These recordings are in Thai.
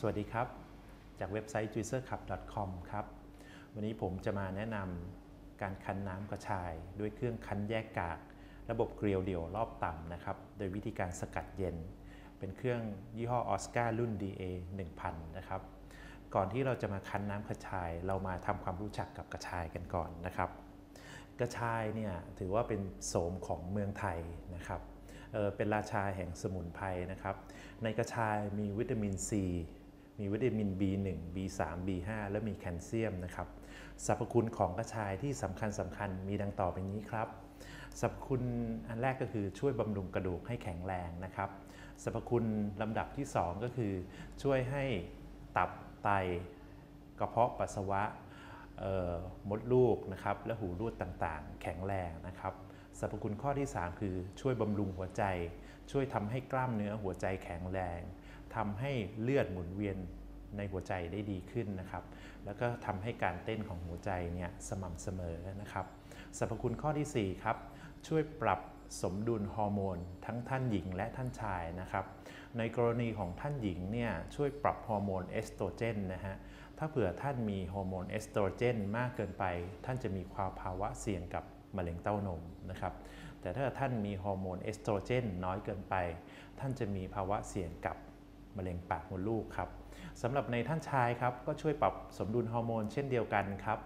สวัสดีครับ จากเว็บไซต์ juicerclub.com ครับ วันนี้ผมจะมาแนะนำการคั้นน้ำกระชาย ด้วยเครื่องคั้นแยกกาก ระบบเกลียวเดี่ยวรอบต่ำนะครับ โดยวิธีการสกัดเย็น เป็นเครื่องยี่ห้อออสการ์รุ่น DA 1000 นะครับ ก่อนที่เราจะมาคั้นน้ำกระชาย เรามาทำความรู้จักกับกระชายกันก่อนนะครับ กระชายเนี่ยถือว่าเป็นโสมของเมืองไทยนะครับเเป็นราชาแห่งสมุนไพรนะครับ ในกระชายมีวิตามินซี มีวิตามิน B1 B3 B5 และมีแคลเซียมนะครับสรรพคุณของกระชายที่สำคัญสำคัญมีดังต่อไปนี้ครับสรรพคุณอันแรกก็คือช่วยบำรุงกระดูกให้แข็งแรงนะครับสรรพคุณลำดับที่ 2 ก็คือ ช่วยให้ตับไตกระเพาะปัสสาวะมดลูกนะครับและหูรูดต่างๆ แข็งแรงนะครับสรรพคุณข้อที่ 3 คือช่วยบำรุงหัวใจ ช่วยทำให้กล้ามเนื้อหัวใจแข็งแรง ทำให้เลือดหมุนเวียนในหัวใจได้ดีขึ้นนะครับ แล้วก็ทำให้การเต้นของหัวใจเนี่ยสม่ำเสมอนะครับสรรพคุณข้อที่ 4 ครับ ช่วยปรับสมดุลฮอร์โมนทั้งท่านหญิงและท่านชายนะครับ ในกรณีของท่านหญิงเนี่ยช่วยปรับฮอร์โมนเอสโตรเจนนะฮะถ้าเผื่อท่านมีฮอร์โมนเอสโตรเจนมากเกินไป ท่านจะมีความภาวะเสี่ยงกับมะเร็งเต้านมนะครับ แต่ถ้าท่านมีฮอร์โมนเอสโตรเจนน้อยเกินไป ท่านจะมีภาวะเสี่ยงกับ มะเร็งปากมดลูกครับสำหรับในท่านชายครับก็ช่วยปรับสมดุลฮอร์โมนเช่นเดียวกันครับ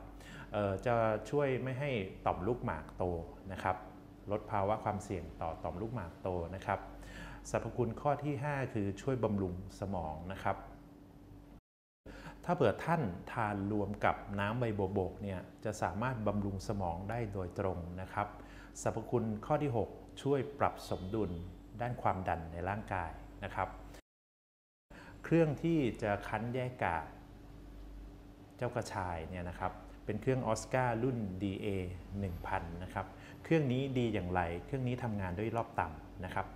จะช่วยไม่ให้ต่อมลูกหมากโตนะครับลดภาวะความเสี่ยงต่อต่อมลูกหมากโตนะครับสรรพคุณข้อที่ 5 คือช่วยบำรุงสมองนะครับ ถ้าเผื่อท่านทานรวมกับน้ำใบโบกเนี่ยจะสามารถบำรุงสมองได้โดยตรงนะครับสรรพคุณข้อที่ 6 ช่วยปรับสมดุลด้านความดันในร่างกายนะครับ เครื่องที่จะคั้นแยกกากเจ้ากระชายเนี่ยนะครับเป็นเครื่องออสการ์รุ่น DA 1000 นะครับ เครื่องนี้ดีอย่างไร เครื่องนี้ทำงานด้วยรอบต่ำนะครับ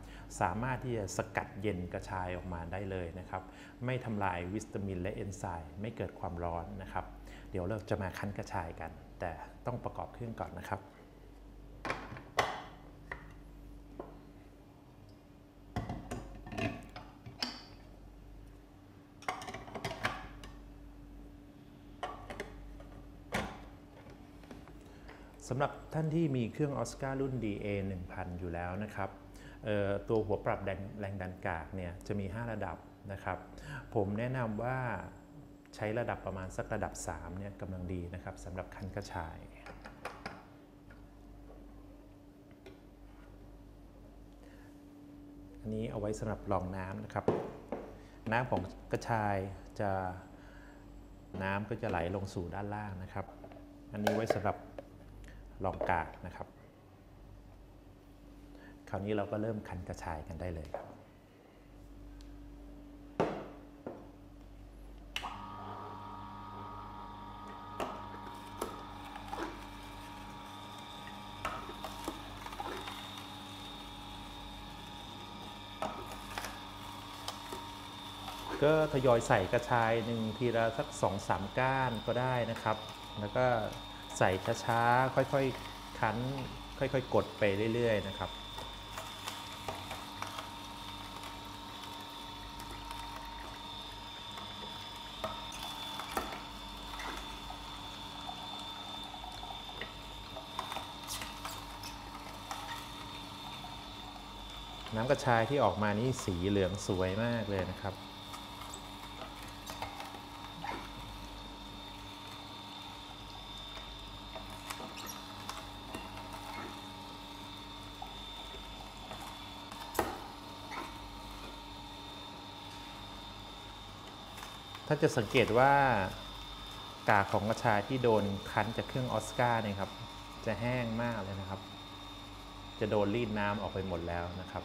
สามารถที่จะสกัดเย็นกระชายออกมาได้เลยนะครับ ไม่ทำลายวิตามินและเอนไซม์ ไม่เกิดความร้อนนะครับ เดี๋ยวเราจะมาคั้นกระชายกัน แต่ต้องประกอบเครื่องก่อนนะครับ สำหรับท่านที่มีเครื่องออสการ์รุ่น DA 1000 อยู่แล้วนะครับตัวหัวปรับแรงดันกากเนี่ยจะมี 5 ระดับนะครับ ผมแนะนำว่าใช้ระดับประมาณสักระดับ3เนี่ยกำลังดีนะครับสำหรับคันกระชาย อันนี้เอาไว้สำหรับรองน้ำนะครับ น้ำของกระชายจะน้ำก็จะไหลลงสู่ด้านล่างนะครับ อันนี้ไว้สำหรับ ลองกากนะครับ คราวนี้เราก็เริ่มคันกระชายกันได้เลยครับก็ทยอยใส่กระชายหนึ่งทีละสักสองสามก้านก็ได้นะครับ แล้วก็ ใส่ช้าๆ ค่อยๆ คั้น ค่อยๆ กดไปเรื่อยๆ นะครับ น้ำกระชายที่ออกมานี่สีเหลืองสวยมากเลยนะครับ ถ้าจะสังเกตว่ากากของกระชายที่โดนคั้นจากเครื่องออสการ์เนี่ยครับ จะแห้งมากเลยนะครับ จะโดนรีดน้ำออกไปหมดแล้วนะครับ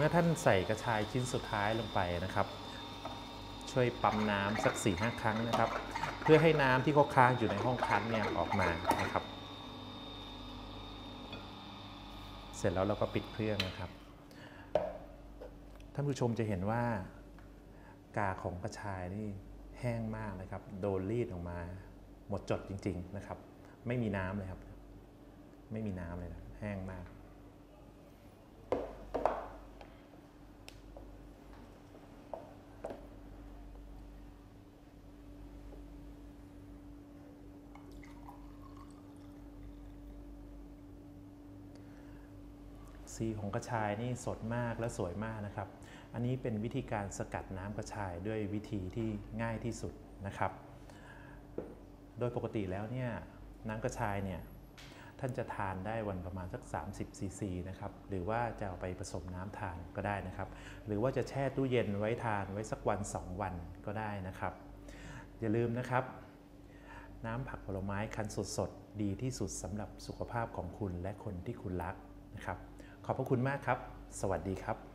เมื่อท่านใส่กระชายชิ้นสุดท้ายลงไปนะครับ ช่วยปั๊มน้ำสัก4-5หครั้งนะครับ เพื่อให้น้ำที่เขาค้างอยู่ในห้องคั้นเนี่ยออกมานะครับ เสร็จแล้วเราก็ปิดเครื่องนะครับท่านผู้ชมจะเห็นว่ากาของกระชายนี่แห้งมากนะครับ โดนรีดออกมาหมดจดจริง ๆนะครับ ไม่มีน้ำเลยครับ ไม่มีน้ำเลยนะแห้งมาก สีของกระชายนี่สดมากและสวยมากนะครับ อันนี้เป็นวิธีการสกัดน้ำกระชายด้วยวิธีที่ง่ายที่สุดนะครับ โดยปกติแล้วเนี่ยน้ำกระชายเนี่ยท่านจะทานได้วันประมาณสัก 30 ซีซีนะครับ หรือว่าจะเอาไปผสมน้ำทานก็ได้นะครับ หรือว่าจะแช่ตู้เย็นไว้ทานไว้สักวัน 2 วันก็ได้นะครับ อย่าลืมนะครับ น้ำผักผลไม้คั้นสดๆ ดีที่สุดสำหรับสุขภาพของคุณและคนที่คุณรักนะครับ ขอบพระคุณมากครับ สวัสดีครับ